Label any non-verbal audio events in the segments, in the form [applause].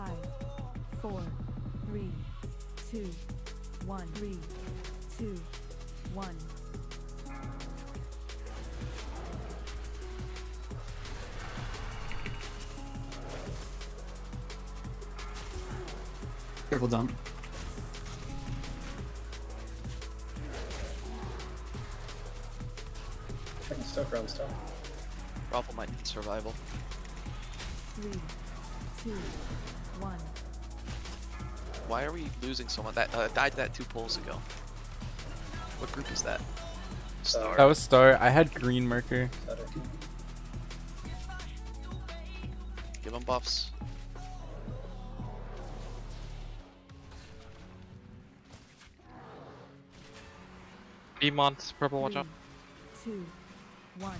Five, four, three, two, one, three, two, one. Careful dump. I can stuff around stuff. Raffle might need survival. Three, two, one. Why are we losing someone that uh, died that two pulls ago? What group is that? Star. That was Star. I had green marker. Is that okay? Give them buffs. Demons, purple, watch out. Three, Two, one.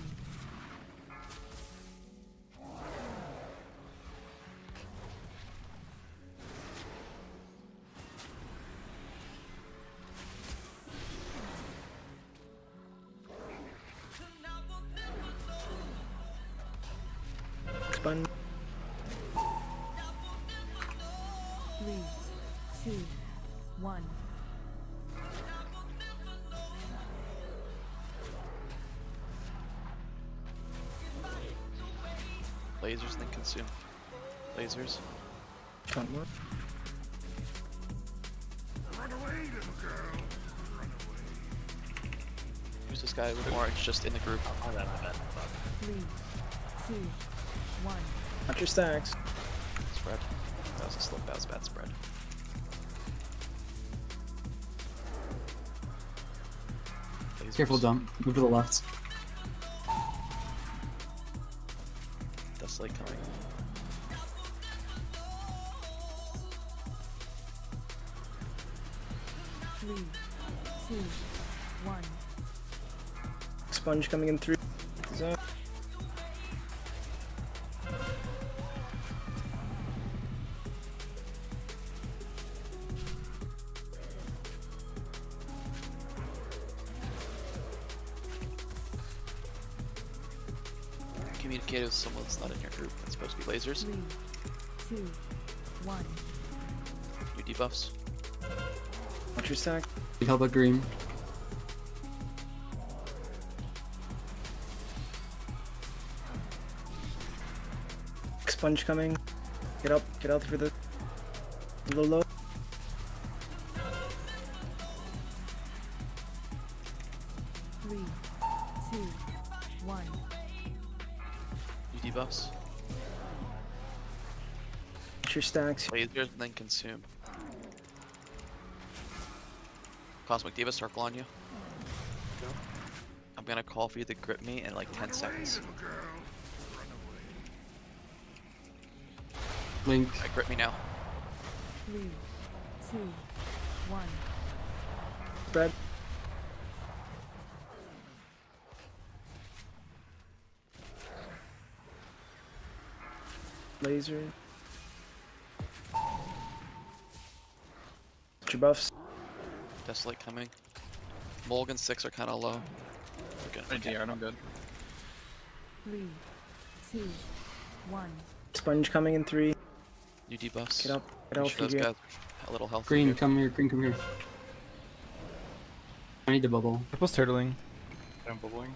Spun. Three, two, one. Lasers, then consume. Lasers. One more. Who's this guy with orange just in the group? Three, two, one. Watch your stacks. Spread. That was a slow, that was a bad spread. Lasers. Careful dump. Move to the left. Dust light coming. Three, two, one. Sponge coming in through. Communicate with someone that's not in your group. It's supposed to be lasers. Three, two, one. Your debuffs. Watch your stack. Need help at green. Sponge coming. Get up. Get out for the. Low low. Three, debuffs. Watch your stacks. Lasers, and then consume. Cosmic Diva, circle on you. I'm gonna call for you to grip me in like 10 seconds. Link. I grip me now. Three, two, one. Spread. Laser. Watch your buffs. Desolate coming. Mulligan 6 are kinda low. Okay. okay. I'm good. Three, two, one. Sponge coming in three. You debuffs. Get up. Get Make out sure those guys a little healthy. Green, here. come here. Green, come here. I need to bubble. Purple's turtling. I'm bubbling.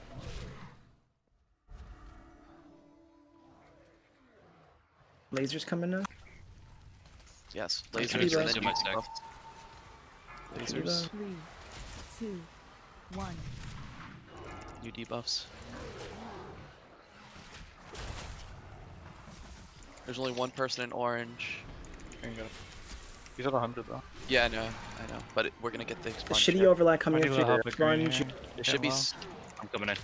Lasers coming now. Yes, lasers Diva. and then My you stack. debuffs. Lasers, Three, two, one. you debuffs. There's only one person in orange. Here you go. He's at 100 though. Yeah, I know, I know, but it, we're gonna get the The expunge shitty here. overlap coming in need through the help with green sponge. here. It should be Get s- I'm coming in.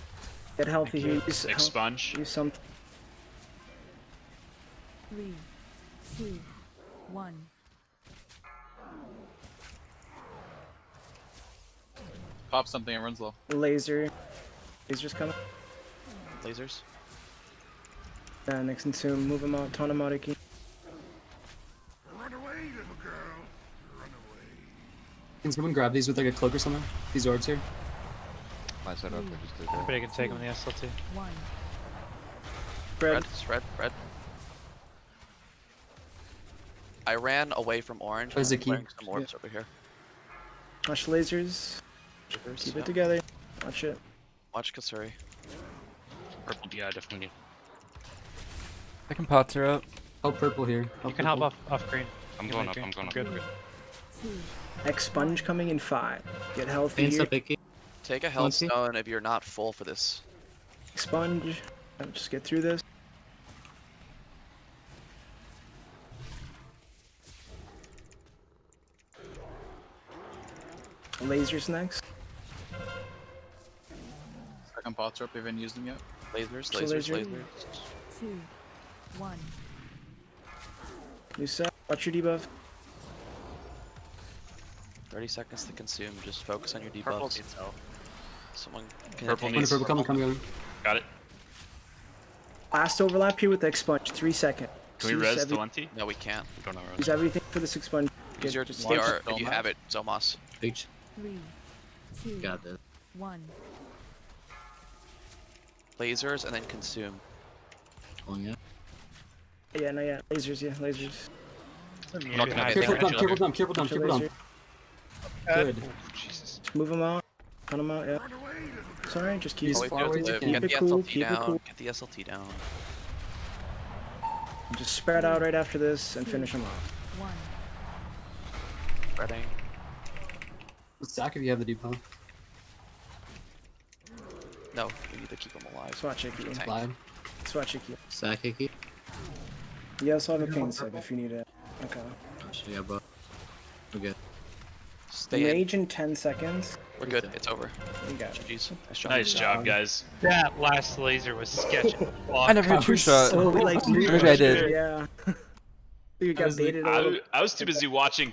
Get healthy Thank here. Use, Next sponge. use something. Three, two, one. Pop something, it runs low. Laser. Lasers coming. lasers. Uh, next and soon. Move them out. Taunt them out, Iki. Can someone grab these with like a cloak or something? These orbs here. My setup, I just did But I can take them in the SLT. One. Red. Red, spread, red. I ran away from orange. Where's and the key? some orbs over here. Watch lasers. Shivers, Keep yeah. it together. Watch it. Watch Kasuri. Purple DI definitely. Second pots are up. Help purple here. You can help off off green. I'm You going up. make I'm going up. Good. two, X sponge coming in five. Get healthy Paints here. up Take a health stone if you're not full for this. Sponge. Uh, Just get through this. Lasers next. Second pots are up. We haven't used them yet. Lasers, lasers, laser- lasers. two, one. New set. Watch your debuff. 30 seconds to consume. Just focus on your Purple needs help. Someone can Purple hit Coming, needs- purple, coming, coming, coming. Got it. Last overlap here with the expunge. Three second. Can we Use res every- Valenti? No, we can't. We don't have res. Use everything for this expunge. Use Get- your just DR stay- if you have it, Zomos. H. Three, two, Got this. one. Lasers and then consume. Oh yeah. Yeah, no, yeah. Lasers, yeah, lasers. I'm not gonna get Careful thank dump, careful dump, careful dump, careful dump. laser. Good. Oh, Jesus. Move them out. Cut them out, yeah. Sorry, just keep, As Always far do it away to as you live. Get the cool, SLT keep it down. cool. Get the SLT down. just spread out right after this and finish them off. One. Spreading. Stack if you have the depot. No, we need to keep them alive. Let's watch Icky. Tank. Live. Icky. Stack Icky. You also have a pain save if you need it. Okay. Yeah, bro. We're good. Stay in. Rage in 10 seconds. We're good. It's over. You got it. GG's. Nice job. Nice job, um, guys. That last laser was sketchy. [laughs] I never hit Trueshot. So, like, Maybe [laughs] I did. Yeah. [laughs] you got baited a I, little w- I was too busy watching